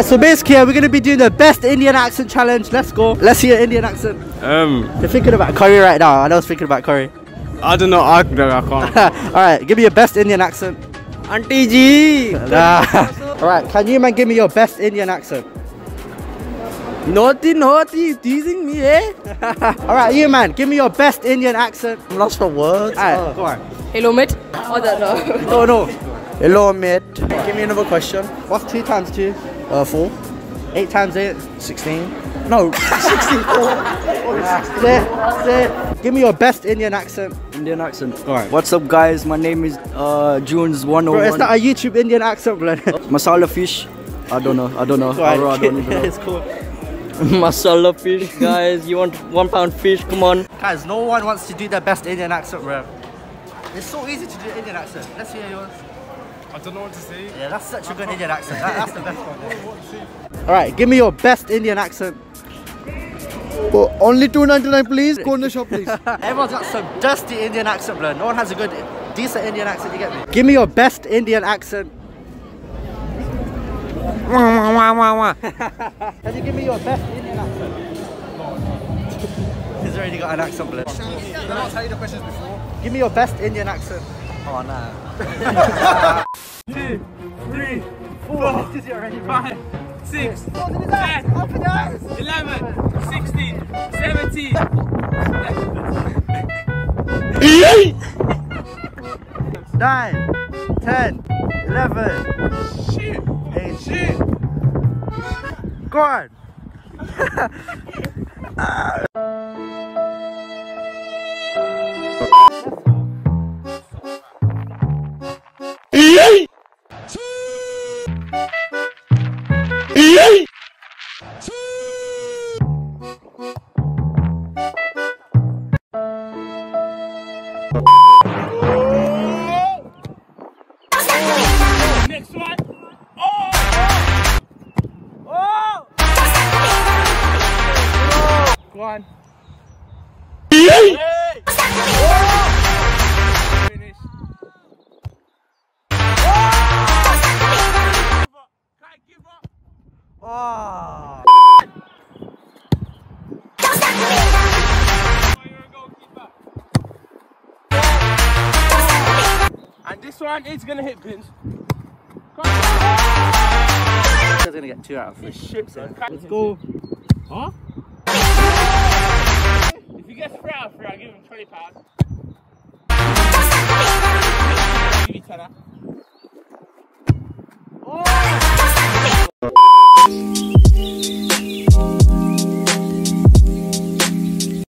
Alright, so basically we're gonna be doing the best Indian accent challenge. Let's go. Let's see your Indian accent. Um, You're thinking about curry right now. I know I was thinking about curry. I don't know. I, I can't. Alright, give me your best Indian accent. Auntie G. Alright, can you man give me your best Indian accent? Naughty, naughty, teasing me, eh? Alright, you man, give me your best Indian accent. I'm lost for words. Alright, go on. Hello, mate. Oh, that no. Oh no. Hello, mate. Give me another question. What's two times two? Uh, four. Eight times eight? 16. No, 64. Say, say. Give me your best Indian accent. Indian accent. Alright. What's up, guys? My name is uh, Junes Bro, it's not a YouTube Indian accent, bro. Masala fish. I don't know. I don't know. Go I don't even know. it's cool. Masala fish, guys. You want one pound fish? Come on. Guys, no one wants to do their best Indian accent, bro. It's so easy to do Indian accent. Let's hear yours. I don't know what to say. Yeah, that's such a good Indian accent. That- that's the best one. Alright, give me your best Indian accent. Oh, only 2.99 please. Corner shop please. Everyone's got some dusty Indian accent, bro. No one has a good, decent Indian accent, you get me? Give me your best Indian accent. Can you give me your best Indian accent? He's already got an accent, bro. Did I tell you the questions before? Give me your best Indian accent. Oh, nah. Two, three, Four. This is already five, six, oh, ten, eleven, sixteen, seventeen. Nine, ten, eleven, Shit, eight. shit. Go on. Next one. Go on. Finish. Can't give up. Oh. Oh, this one is gonna hit pins. He's gonna get two out of three. Shit, son. Let's go. Huh? If he gets three out of three, I'll give him 20 pounds.